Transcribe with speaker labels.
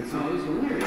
Speaker 1: that's oh, it was hilarious.